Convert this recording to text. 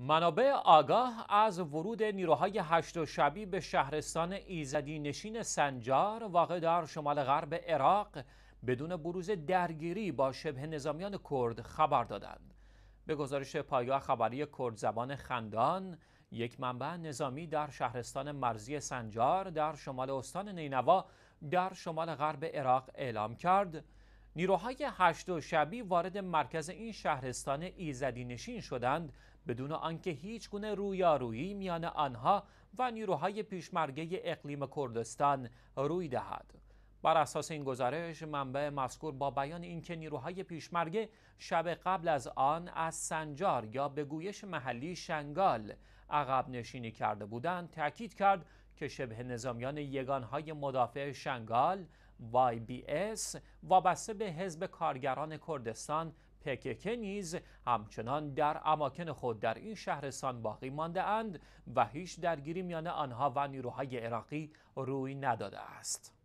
منابع آگاه از ورود نیروهای هشت شبی به شهرستان ایزدی نشین سنجار واقع در شمال غرب عراق بدون بروز درگیری با شبه نظامیان کرد خبر دادند. به گزارش پایگاه خبری کرد زبان خندان یک منبع نظامی در شهرستان مرزی سنجار در شمال استان نینوا در شمال غرب عراق اعلام کرد نیروهای هشت شبی وارد مرکز این شهرستان ایزدی نشین شدند بدون آنکه هیچ گونه رویارویی میان آنها و نیروهای پیشمرگه اقلیم کردستان روی دهد. بر اساس این گزارش منبع مذکور با بیان اینکه نیروهای پیشمرگه شب قبل از آن از سنجار یا به گویش محلی شنگال عقب نشینی کرده بودند تاکید کرد که شبه نظامیان یگانهای مدافع شنگال YBS وابسته به حزب کارگران کردستان پکک نیز همچنان در اماکن خود در این شهرستان باقی مانده اند و هیچ درگیری میان آنها و نیروهای عراقی روی نداده است.